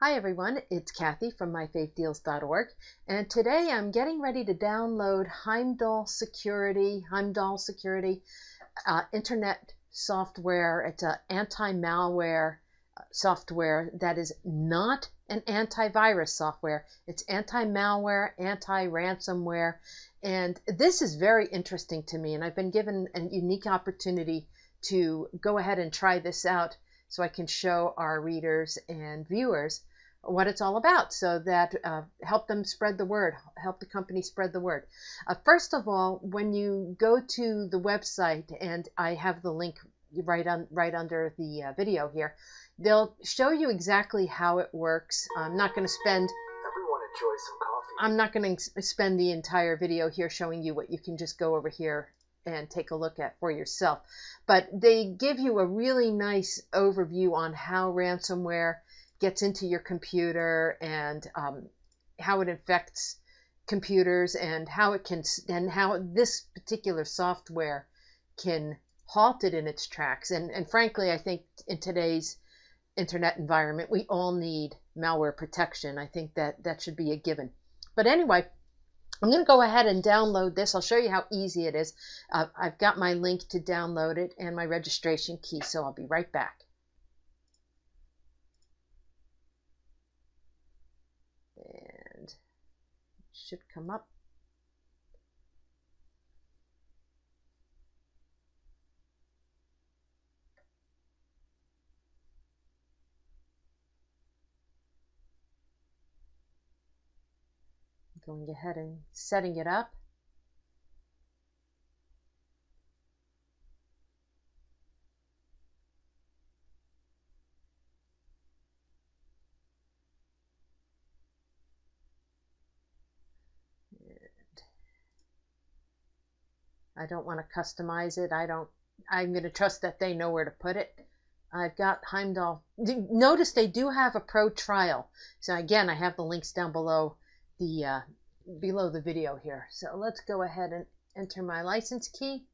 Hi everyone, it's Kathy from myfavdeals.org and today I'm getting ready to download Heimdal Security, Heimdal Security uh, internet software. It's an anti-malware uh, software that is not an antivirus software. It's anti-malware, anti-ransomware, and this is very interesting to me and I've been given a unique opportunity to go ahead and try this out so I can show our readers and viewers what it's all about so that uh, help them spread the word help the company spread the word. Uh, first of all when you go to the website and i have the link right on right under the uh, video here they'll show you exactly how it works. I'm not going to spend everyone enjoy some coffee. I'm not going to spend the entire video here showing you what you can just go over here and take a look at for yourself. But they give you a really nice overview on how ransomware gets into your computer and um, how it affects computers and how it can and how this particular software can halt it in its tracks. And, and frankly, I think in today's internet environment, we all need malware protection. I think that that should be a given. But anyway, I'm going to go ahead and download this. I'll show you how easy it is. Uh, I've got my link to download it and my registration key, so I'll be right back. Should come up. going ahead and setting it up. I don't want to customize it. I don't, I'm going to trust that they know where to put it. I've got Heimdal. Notice they do have a pro trial. So again, I have the links down below the uh, below the video here. So let's go ahead and enter my license key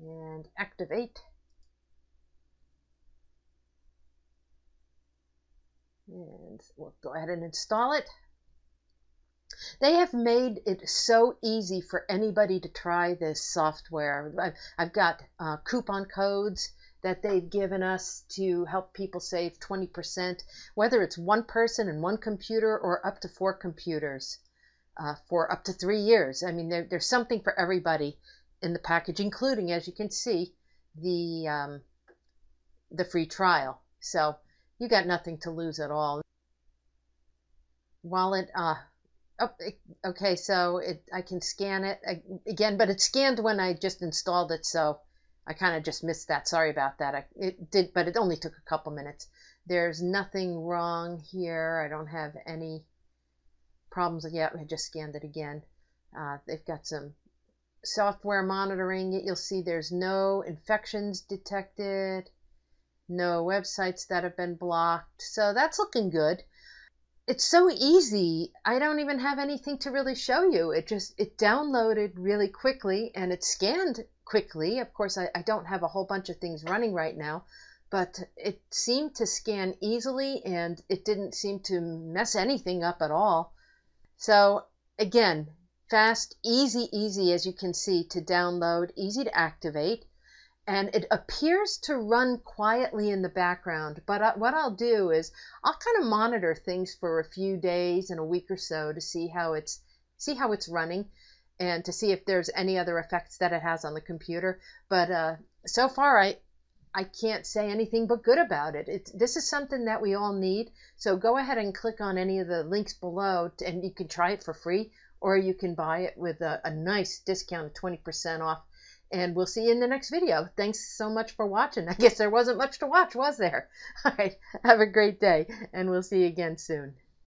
and activate. And we'll go ahead and install it. They have made it so easy for anybody to try this software. I've, I've got uh, coupon codes that they've given us to help people save 20%, whether it's one person and one computer or up to four computers uh, for up to three years. I mean, there, there's something for everybody in the package, including, as you can see, the um, the free trial. So you got nothing to lose at all. While it uh, Oh, okay, so it I can scan it again, but it scanned when I just installed it, so I kind of just missed that. Sorry about that. I, it did, but it only took a couple minutes. There's nothing wrong here. I don't have any problems yet. I just scanned it again. Uh, they've got some software monitoring. You'll see there's no infections detected, no websites that have been blocked. So that's looking good it's so easy. I don't even have anything to really show you. It just it downloaded really quickly and it scanned quickly. Of course, I, I don't have a whole bunch of things running right now, but it seemed to scan easily and it didn't seem to mess anything up at all. So again, fast, easy, easy as you can see to download, easy to activate and it appears to run quietly in the background. But I, what I'll do is I'll kind of monitor things for a few days and a week or so to see how it's see how it's running and to see if there's any other effects that it has on the computer. But uh, so far, I I can't say anything but good about it. It's, this is something that we all need. So go ahead and click on any of the links below, and you can try it for free, or you can buy it with a, a nice discount of 20% off and we'll see you in the next video. Thanks so much for watching. I guess there wasn't much to watch, was there? All right, have a great day, and we'll see you again soon.